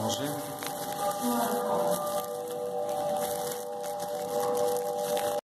Może?